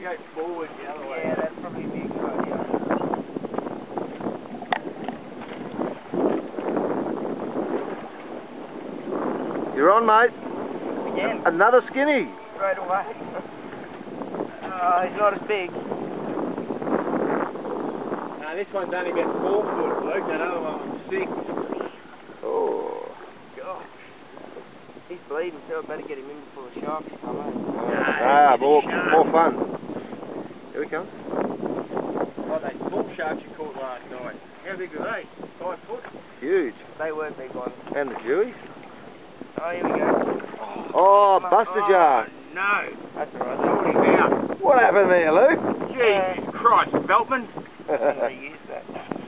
go forward the other way. Yeah, that's probably a big idea. You're on, mate. Again, Another queenie. straight away. Oh, he's not as big. No, this one's only about four foot, Luke. That other one was six. Oh. Gosh. He's bleeding, so I better get him in before the sharks come in. Ah, more, more fun. Here we come. Oh, they small sharks you caught last night. How big are they? Five foot? Huge. They were big ones. And the Jewies. Oh, here we go. Oh, buster oh, jar. No. That's alright. Sort him out. What happened there, Luke? Jesus Christ, Veltman. That's what he used